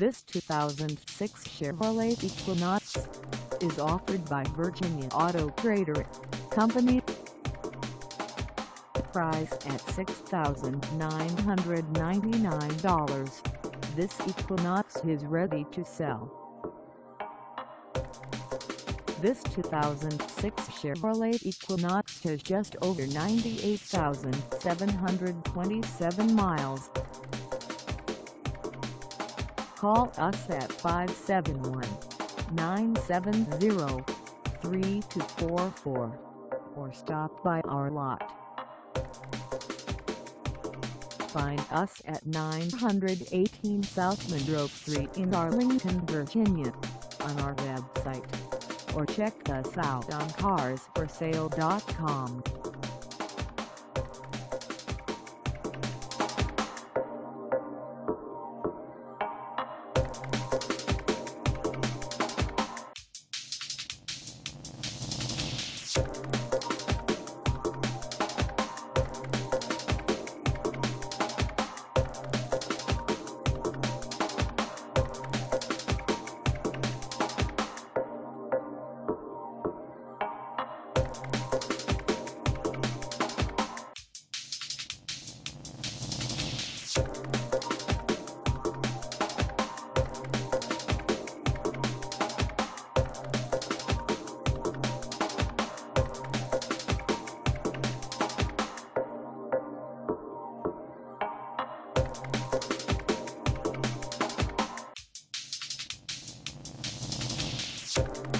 This 2006 Chevrolet Equinox is offered by Virginia Auto Trader Company. Price at $6,999. This Equinox is ready to sell. This 2006 Chevrolet Equinox has just over 98,727 miles. Call us at 571-970-3244 or stop by our lot. Find us at 918 South Monroe Street in Arlington, Virginia on our website or check us out on carsforsale.com. Thank